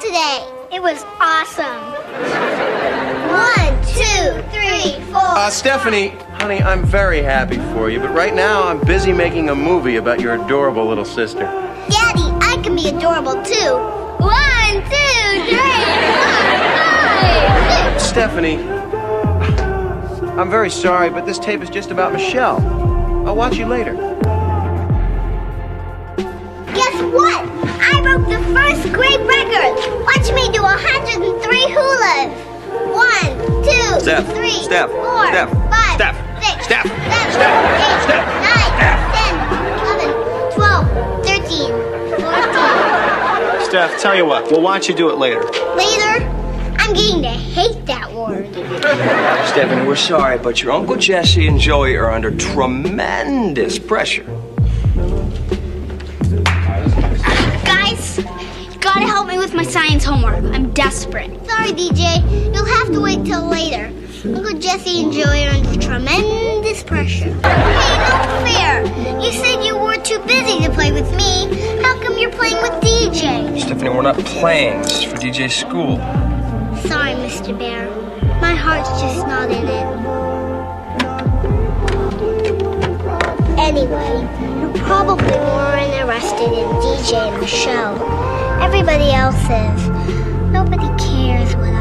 today? It was awesome. One, two, three, four. Uh, Stephanie, honey, I'm very happy for you, but right now I'm busy making a movie about your adorable little sister. Daddy, I can be adorable too. One, two, three, four, five, six. Stephanie, I'm very sorry, but this tape is just about Michelle. I'll watch you later. Guess what? I broke the first grade record. Two, Steph, three, Steph, four, Steph, five, Steph, six, Steph, seven, Steph, eight, Steph, nine, Steph. 10, 11, 12, 13, 14. Steph, tell you what, we'll watch you do it later. Later, I'm getting to hate that word. Stephanie, we're sorry, but your Uncle Jesse and Joey are under tremendous pressure. With my science homework. I'm desperate. Sorry, DJ. You'll have to wait till later. Uncle Jesse and Joey are under tremendous pressure. Hey, not fair. You said you were too busy to play with me. How come you're playing with DJ? Stephanie, we're not playing. This is for DJ school. Sorry, Mr. Bear. My heart's just not in it. Anyway, you're probably more interested in DJ and Michelle. Everybody else is. Nobody cares what